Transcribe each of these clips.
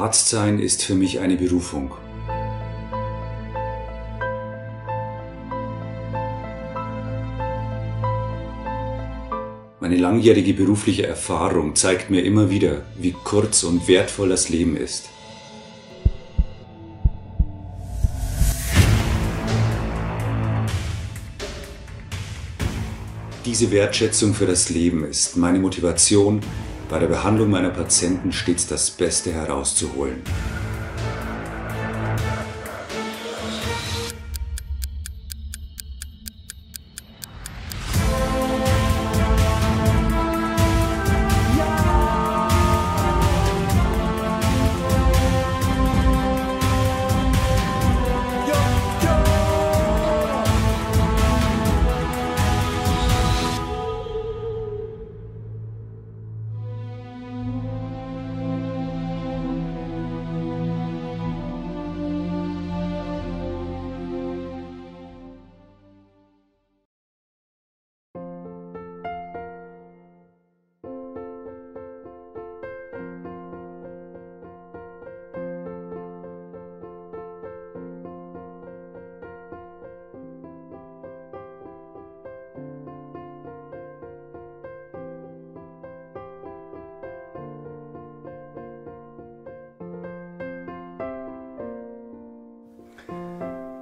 Arzt sein ist für mich eine Berufung. Meine langjährige berufliche Erfahrung zeigt mir immer wieder, wie kurz und wertvoll das Leben ist. Diese Wertschätzung für das Leben ist meine Motivation, bei der Behandlung meiner Patienten stets das Beste herauszuholen.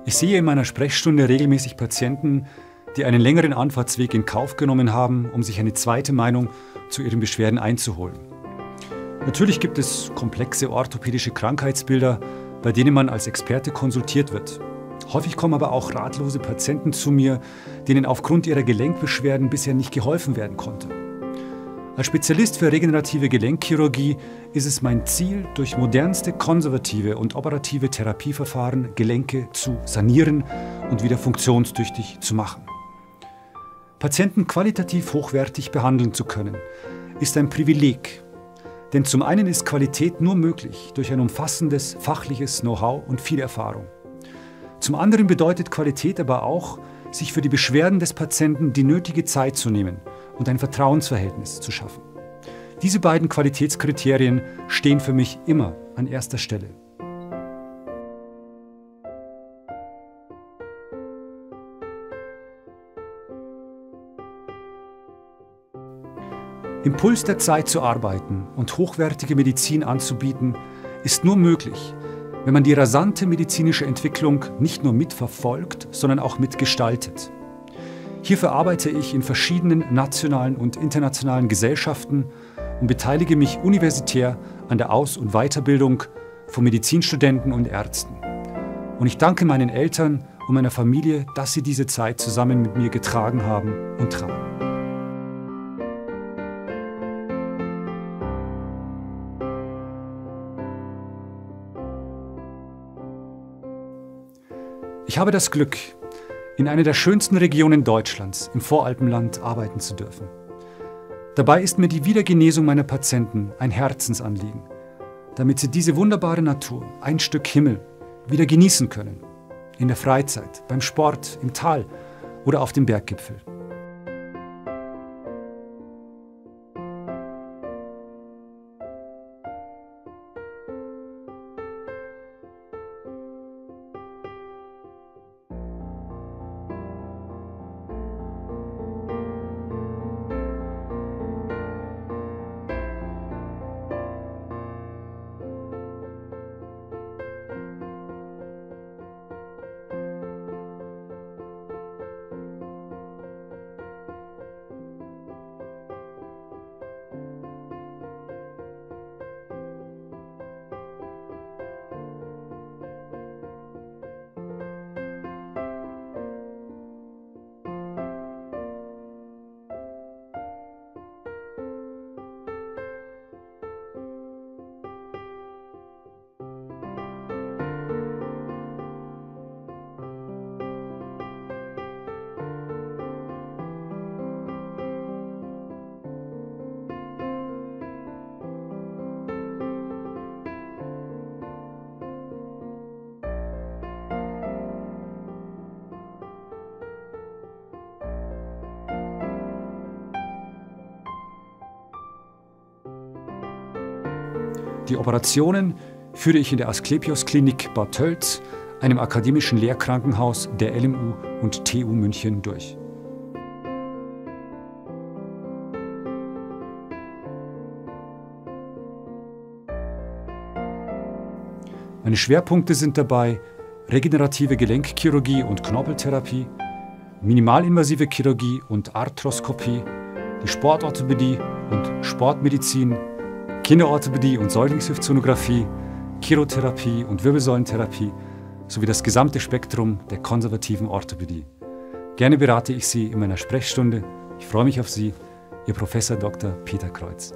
Ich sehe in meiner Sprechstunde regelmäßig Patienten, die einen längeren Anfahrtsweg in Kauf genommen haben, um sich eine zweite Meinung zu ihren Beschwerden einzuholen. Natürlich gibt es komplexe orthopädische Krankheitsbilder, bei denen man als Experte konsultiert wird. Häufig kommen aber auch ratlose Patienten zu mir, denen aufgrund ihrer Gelenkbeschwerden bisher nicht geholfen werden konnte. Als Spezialist für regenerative Gelenkchirurgie ist es mein Ziel, durch modernste konservative und operative Therapieverfahren Gelenke zu sanieren und wieder funktionstüchtig zu machen. Patienten qualitativ hochwertig behandeln zu können, ist ein Privileg. Denn zum einen ist Qualität nur möglich durch ein umfassendes fachliches Know-how und viel Erfahrung. Zum anderen bedeutet Qualität aber auch, sich für die Beschwerden des Patienten die nötige Zeit zu nehmen und ein Vertrauensverhältnis zu schaffen. Diese beiden Qualitätskriterien stehen für mich immer an erster Stelle. Im Puls der Zeit zu arbeiten und hochwertige Medizin anzubieten, ist nur möglich, wenn man die rasante medizinische Entwicklung nicht nur mitverfolgt, sondern auch mitgestaltet. Hierfür arbeite ich in verschiedenen nationalen und internationalen Gesellschaften und beteilige mich universitär an der Aus- und Weiterbildung von Medizinstudenten und Ärzten. Und ich danke meinen Eltern und meiner Familie, dass sie diese Zeit zusammen mit mir getragen haben und tragen. Ich habe das Glück, in einer der schönsten Regionen Deutschlands, im Voralpenland, arbeiten zu dürfen. Dabei ist mir die Wiedergenesung meiner Patienten ein Herzensanliegen, damit sie diese wunderbare Natur, ein Stück Himmel, wieder genießen können. In der Freizeit, beim Sport, im Tal oder auf dem Berggipfel. Die Operationen führe ich in der Asklepios Klinik Bad Tölz, einem akademischen Lehrkrankenhaus der LMU und TU München durch. Meine Schwerpunkte sind dabei regenerative Gelenkchirurgie und Knorpeltherapie, minimalinvasive Chirurgie und Arthroskopie, die Sportorthopädie und Sportmedizin, Kinderorthopädie und Säuglingshüftsonographie, Chirotherapie und Wirbelsäulentherapie sowie das gesamte Spektrum der konservativen Orthopädie. Gerne berate ich Sie in meiner Sprechstunde. Ich freue mich auf Sie, Ihr Professor Dr. Peter Kreuz.